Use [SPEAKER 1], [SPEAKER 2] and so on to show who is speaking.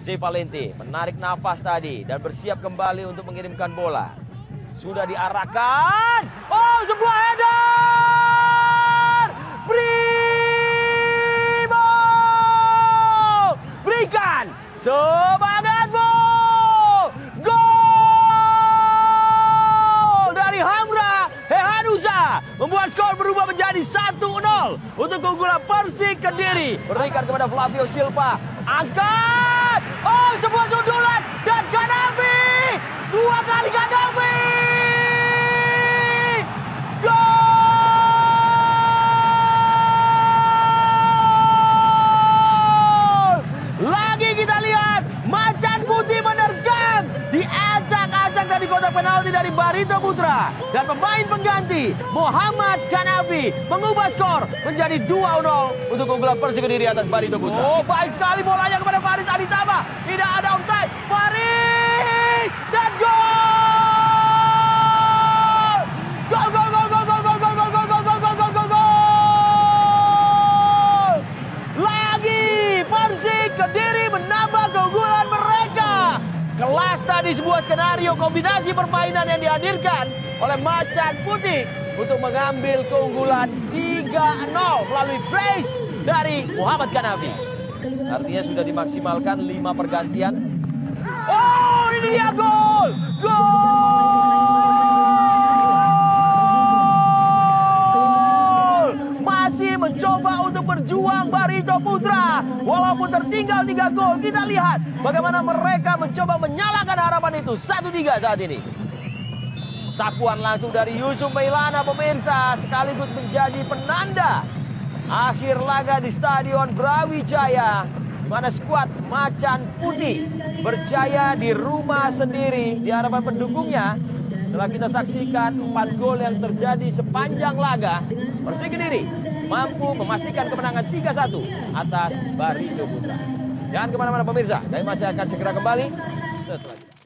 [SPEAKER 1] Si Valenti menarik nafas tadi dan bersiap kembali untuk mengirimkan bola. Sudah diarahkan. Oh, sebuah header! Primo! Berikan semangatmu! Gol dari Hamra Hehanusa membuat skor berubah menjadi 1-0 untuk keunggulan Persik Kediri. Berikan kepada Flavio Silva. Angkat! Oh, sebuah sundulan dan Ganapi! Dua kali Ganapi! Gol! Lagi kita lihat Macan Putih menerkam diacak-acak dari kotak penalti dari Barito Putra dan pemain pengganti Muhammad Kanafi mengubah skor menjadi 2-0 untuk keunggulan Persik Kediri atas Barito Putra. Oh, baik sekali tadi sebuah skenario kombinasi permainan yang dihadirkan oleh Macan Putih untuk mengambil keunggulan 3-0 melalui brace dari Muhammad Kanafi. Artinya sudah dimaksimalkan 5 pergantian. Oh, ini dia gol! Gol! Untuk berjuang Barito Putra. Walaupun tertinggal 3 gol, kita lihat bagaimana mereka mencoba menyalakan harapan itu. 1-3 saat ini. Sapuan langsung dari Yusuf Meilana pemirsa sekaligus menjadi penanda akhir laga di Stadion Brawijaya mana skuad Macan Putih berjaya di rumah sendiri di hadapan pendukungnya setelah kita saksikan 4 gol yang terjadi sepanjang laga Persik Kediri mampu memastikan kemenangan 3-1 atas Barito Putra. Jangan ke mana-mana pemirsa, kami masih akan segera kembali setelah.